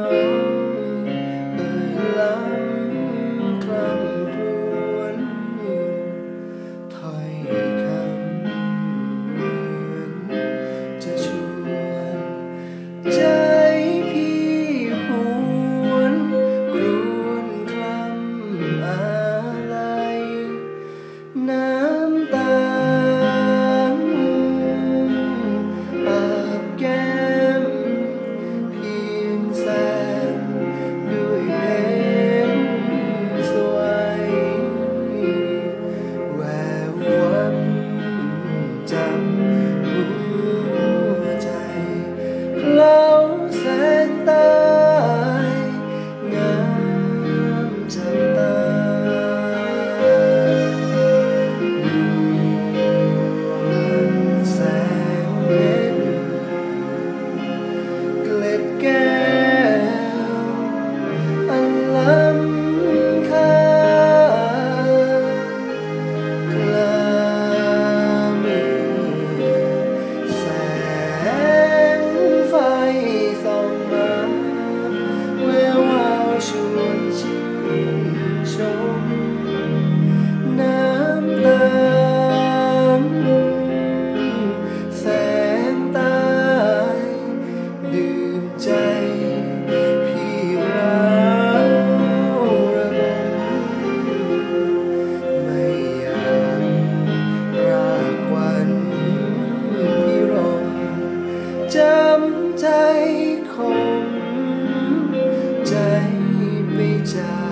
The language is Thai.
know. น้ำใจคงใจไปจาก